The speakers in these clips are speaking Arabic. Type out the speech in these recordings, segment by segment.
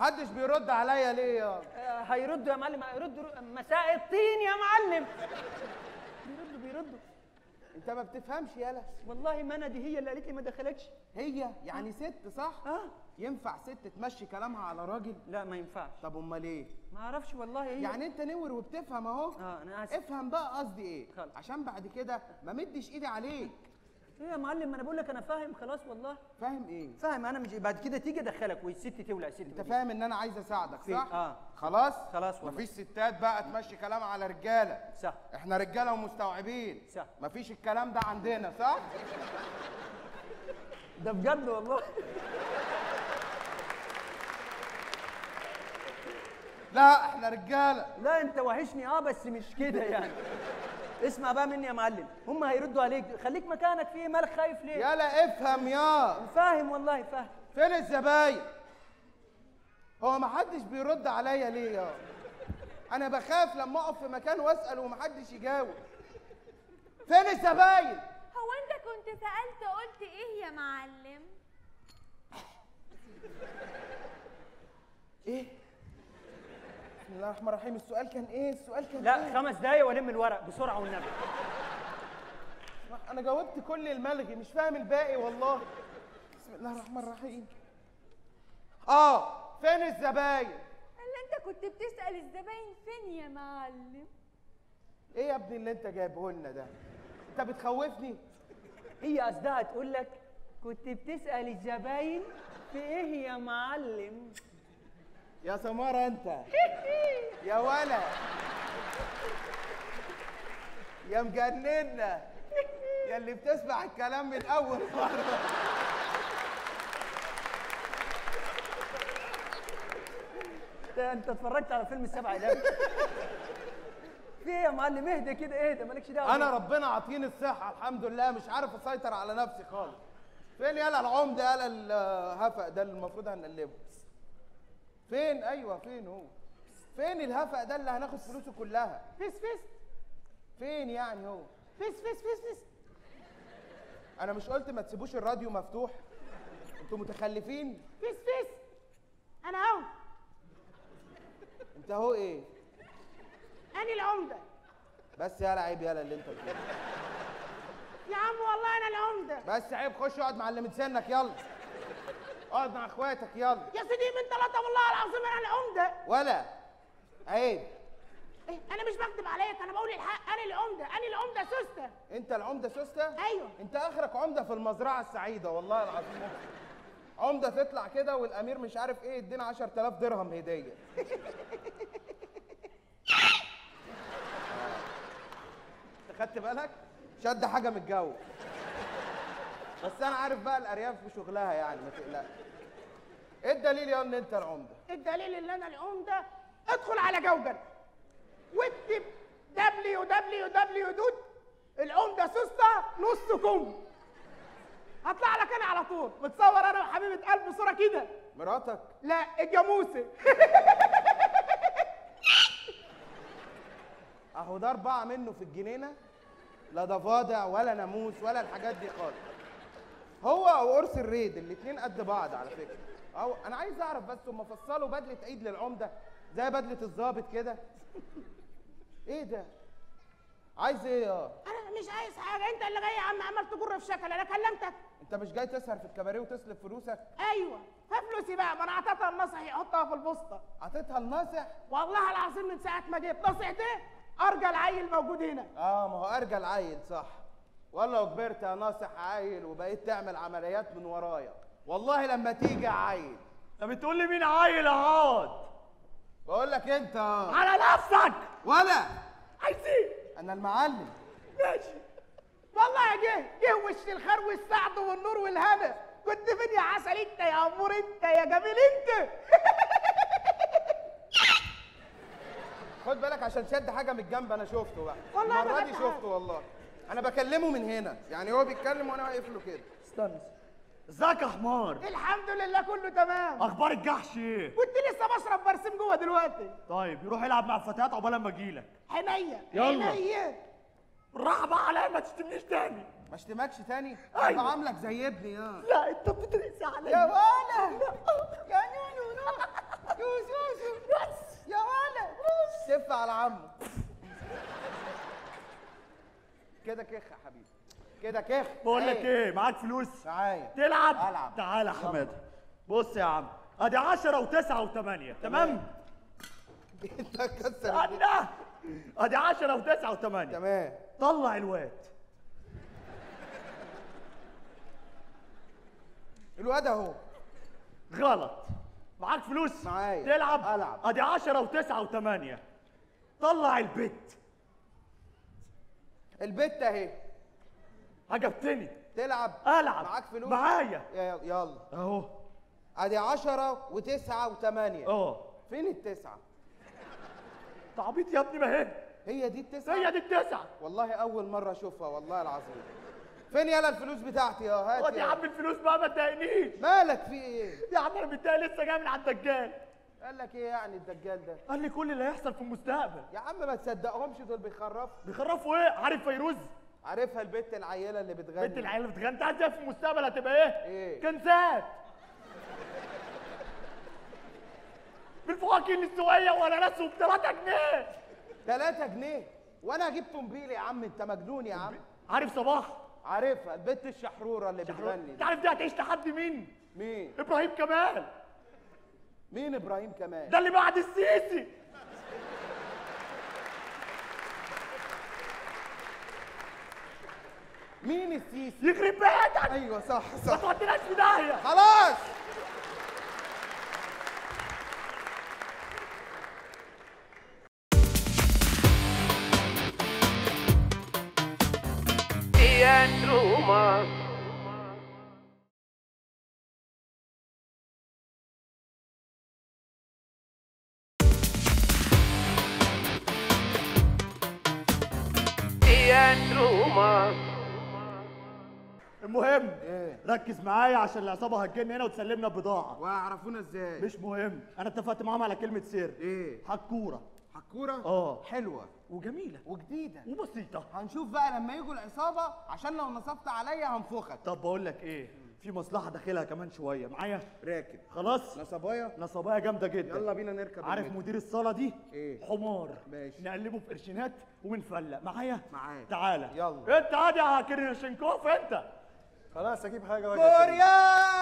محدش بيرد عليا ليه يا؟ هيردوا يا معلم هيردوا مساء الطين يا معلم. بيردوا بيردوا انت ما بتفهمش يالا والله ما أنا دي هي اللي قالت لي ما دخلكش هي؟ يعني ست صح؟ آه. ينفع ست تمشي كلامها على راجل؟ لا ما ينفعش. طب امال إيه؟ ما أعرفش والله هي. يعني انت نور وبتفهم اهو. آه أنا آسف. افهم بقى قصدي إيه. خلاص. عشان بعد كده ما مدش ايدي عليك. إيه يا معلم؟ ما أنا بقول لك أنا فاهم خلاص والله. فاهم إيه؟ فاهم. أنا مش بعد كده تيجي أدخلك والست تولع ست أنت فاهم إن أنا عايز أساعدك صح؟ آه. خلاص؟ خلاص والله. مفيش ستات بقى تمشي كلام على رجالة. صح. إحنا رجالة ومستوعبين. صح. مفيش الكلام ده عندنا صح؟ ده بجد والله. لا إحنا رجالة. لا أنت وحشني. آه بس مش كده يعني. اسمع بقى مني يا معلم. هم هيردوا عليك. خليك مكانك في؟ مالك خايف ليه؟ يلا افهم يا. فاهم والله فاهم. فين الزباين؟ هو محدش بيرد عليا ليه يا؟ أنا بخاف لما أقف في مكان وأسأل ومحدش يجاوب. فين الزباين؟ هو أنت كنت سألت قلت إيه يا معلم؟ إيه؟ الله الرحمن الرحيم. السؤال كان إيه؟ السؤال كان لا إيه؟ خمس دقايق وألم الورق بسرعة والنبي. أنا جاوبت كل الملغي مش فاهم الباقي والله. بسم الله الرحمن الرحيم. آه فين الزباين؟ اللي أنت كنت بتسأل الزباين فين يا معلم؟ إيه يا ابني اللي أنت جايبه لنا ده؟ أنت بتخوفني؟ هي قصدها تقول لك كنت بتسأل الزباين في إيه يا معلم؟ يا سمارة أنت. يا ولا يا مجننا يا اللي بتسمع الكلام من أول مرة. ده أنت اتفرجت على فيلم السبع أيام؟ في إيه يا معلم؟ اهدى كده اهدى مالكش دعوة. أنا ربنا عاطيني الصحة الحمد لله. مش عارف أسيطر على نفسي خالص. فين يالا العمدة يالا الهفق ده اللي المفروض هنقلبه. فين؟ أيوه فين هو؟ فين الهفق ده اللي هناخد فلوسه كلها؟ فيس فيس. فين يعني هو؟ فيس فيس فيس فيس. أنا مش قلت ما تسيبوش الراديو مفتوح. أنتوا متخلفين؟ فيس فيس. أنا أهو. أنت هو إيه؟ أنا العمدة. بس يالا عيب يالا اللي أنت بتقوله يا عم والله أنا العمدة. بس عيب خش اقعد مع اللي من سنك يلا. اقعد مع اخواتك يلا. يا سيدي من ثلاثة والله العظيم أنا العمده ولا. عيب. إيه؟ أنا مش بكذب عليك أنا بقول الحق أنا العمده أنا العمده سوسته أنت العمدة سوسته أيوه. أنت آخرك عمدة في المزرعة السعيدة والله العظيم. عمدة تطلع كده والأمير مش عارف إيه يدينا 10000 درهم هدية. انت خدت بالك؟ شد حاجة من الجو. بس أنا عارف بقى الأرياف وشغلها يعني ما تقلقش. إيه الدليل يا ان أنت العمدة. الدليل ان أنا العمدة؟ ادخل على جوجل. واكتب دبليو دبليو دبليو دوت العمدة سوسته نص كم هطلع لك أنا على طول. متصور أنا وحبيبة قلبي صورة كده. مراتك؟ لا الجاموسة. أهو ده أربعة منه في الجنينة. لا ضفادع ولا ناموس ولا الحاجات دي خالص. هو أو قرص الريد الاتنين قد بعض على فكرة. اهو أنا عايز أعرف بس هم فصلوا بدلة عيد للعمده زي بدلة الضابط كده؟ إيه ده؟ عايز إيه؟ يا أنا مش عايز حاجة أنت اللي جاي يا عم عمال تجر في شكل أنا كلمتك. أنت مش جاي تسهر في الكباريه وتسلب فلوسك؟ أيوه. فلوسي بقى ما أنا أعطيتها النصح يحطها في البوسطة. عطيتها الناصح والله العظيم من ساعة ما جيت. نصح ده ارجى العيل موجود هنا. آه ما هو أرجل عيل صح. والله وكبرت يا ناصح عيل وبقيت تعمل عمليات من ورايا. والله لما تيجي عيل انت بتقول لي مين عيل يا عاد؟ بقول لك انت. على نفسك! ولا! عايزين! أنا المعلم. ماشي. والله جه جه وش الخير والسعد والنور والهنا. كنت فين يا عسل انت يا امور انت يا جميل انت؟ خد بالك عشان شد حاجة من الجنب أنا شفته بقى. والله المرة ما دي شفته والله. أنا بكلمه من هنا. يعني هو بيتكلم وأنا واقف له كده. استنى. ازيك يا حمار الحمد لله كله تمام. أخبار الجحش إيه؟ كنت لسه بشرب برسيم جوه دلوقتي. طيب يروح يلعب مع الفتيات عقبال اما اجيلك حنيه يلا. حنيه بالراحه بقى عليا ما تشتمنيش تاني. ما اشتمكش تاني؟ أيوه. عاملك زي ابني يا لا انت بترقص عليا. يا ولد يا نونو يا زوزو يا ولد سف على عمك كده كخ يا حبيبي. كده كخ بقول لك عيب. إيه؟ معاك فلوس؟ معايا. تلعب؟ ألعب. تعالى يا حمادة. بص يا عم أدي 10 و9 و8 تمام. انت كسر. استنى أدي 10 و9 و8 تمام. طلع الواد. الواد أهو. غلط. معاك فلوس؟ معايا. تلعب؟ ألعب. أدي 10 و9 و8 طلع البت. البت اهي. عجبتني. تلعب. ألعب. معاك فلوس. معايا. يا- يلا. أهو. ادي 10 وتسعة وثمانية آه فين التسعة؟ تعبيط يا ابني ما هي؟ هي دي التسعة؟ هي دي التسعة. والله أول مرة أشوفها والله العظيم. فين يلا الفلوس بتاعتي؟ يا هات يا. عم الفلوس بقى ما تضايقنيش. مالك في إيه؟ يا عم أنا متضايق لسه جاي من عند الدجال. قال لك إيه يعني الدجال ده؟ قال لي كل اللي هيحصل في المستقبل. يا عم ما تصدقهمش دول بيخرفوا. بيخرفوا إيه؟ عارف فيروز؟ عارفها البت العيلة اللي بتغني. بنت العيال اللي بتغني. أنت عارف إيه في المستقبل هتبقى إيه؟ إيه؟ كنزات بالفواكه النسوية ولا ناس ب 3 جنيه. 3 جنيه؟ وأنا أجيب طنبيل يا عم أنت مجنون يا عم. عارف صباح؟ عارفها البت الشحرورة اللي بتغني أنت. عارف دي هتعيش لحد مين؟ مين؟ إبراهيم كمال. مين إبراهيم كمان؟ ده اللي بعد السيسي. مين السيسي؟ يخرب بيتك. أيوه صح ما صح توديناش في داهية. خلاص. المهم إيه؟ ركز معايا عشان العصابة هتجن هنا وتسلمنا بضاعة. وهيعرفونا إزاي؟ مش مهم. أنا اتفقت معاهم على كلمة سر. إيه؟ حكورة. حكورة؟ آه. حلوة. وجميلة. وجديدة. وبسيطة. هنشوف بقى لما يجوا العصابة عشان لو نصبت عليا هنفخك. طب بقول لك إيه؟ في مصلحة داخلها كمان شوية. معايا؟ راكب. خلاص؟ نصبايا؟ نصبايا جامدة جدا. يلا بينا نركب عارف المترو. مدير الصالة دي؟ إيه؟ حمار. ماشي. نقلبه في قرشينات وبنفلق. معايا؟ معاك. تعالى. يلا. انت عادي يا كرشنكوف انت. خلاص أجيب حاجة وأجي. كوريا!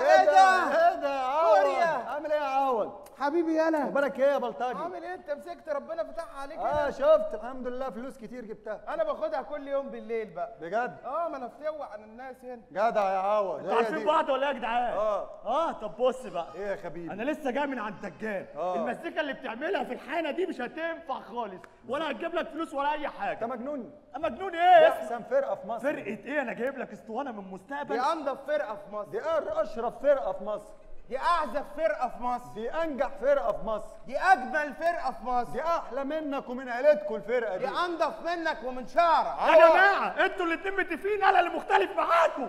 إيه ده؟ إيه ده؟ كوريا. عامل إيه يا عوض؟ حبيبي يالا أخبارك إيه يا بلطجي؟ عامل إيه؟ أنت مسكت ربنا فتحها عليك آه هنا؟ شفت. الحمد لله. فلوس كتير جبتها. أنا باخدها كل يوم بالليل بقى. بجد؟ آه ما أنا فتوع عن الناس هنا. جدع يا عوض. أنتوا عارفين دي. بعض ولا إيه يا جدعان؟ آه. آه طب بص بقى. إيه يا حبيبي أنا لسه جاي من عند الدجال. آه. المزيكا اللي بتعملها في الحانة دي مش هتنفع خالص ولا هتجيب لك فلوس ولا أي أنت حاجة مجنون مجنون دي إيه أحسن فرقة في مصر. فرقة إيه؟ أنا جايب لك أسطوانة من دي مستقبل أنضف فرقة في مصر. دي أشرف فرقة في مصر. دي أعزف فرقة في مصر. دي أنجح فرقة في مصر. دي أجمل فرقة في مصر. دي أحلى منك ومن عيلتكم الفرقة دي. دي أنضف منك ومن شعرك. يا جماعة أنتوا الاتنين متفقين أنا اللي مختلف معاكم.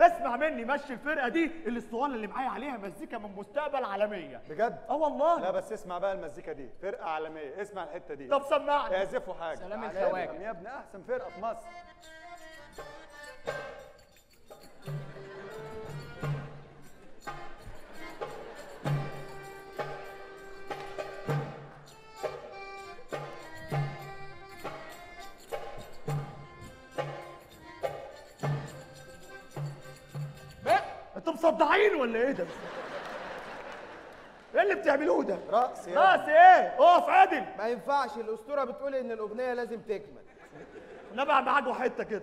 اسمع مني مشي الفرقة دي الأسطوانة اللي معايا عليها مزيكا من مستقبل عالمية. بجد؟ آه والله. لا بس اسمع بقى المزيكا دي فرقة عالمية. اسمع الحتة دي. طب سمعني. اعزفوا حاجة. سلام تعالى الخواجة. يا ابني أحسن فرقة في مصر. مصدعين ولا إيه ده؟ إيه اللي بتعملوه ده؟ رقص يا رأس إيه؟ اقف عدل ما ينفعش الأسطورة بتقول إن الأغنية لازم تكمل. نبع معاك حتة كده.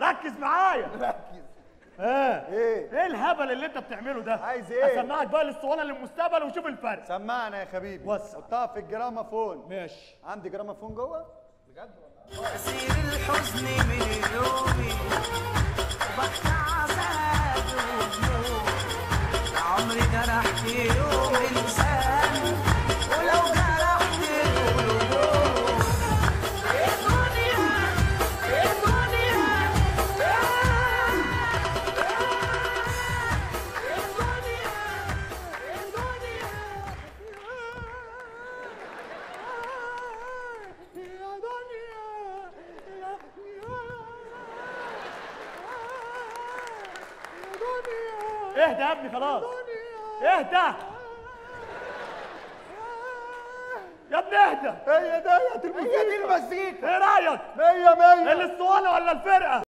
ركز معايا. ركز. آه. إيه؟ إيه الهبل اللي أنت بتعمله ده؟ عايز إيه؟ أسمعك بقى الاسطوانه للمستقبل وشوف الفرق. سمعنا يا حبيبي وسع. حطها في الجرامافون. ماشي. عندي جرامافون جوه؟ أسير الحزن من يومي. وبحكي عذاب وهموم عمري جرحت يوم إنسان اهدى يا ابني خلاص. اهدى. يا ابني اهدى. هي ديت هي دي الموسيقى المزيكا. إيه رايك؟ مية مية. الاسطوانه ولا الفرقة؟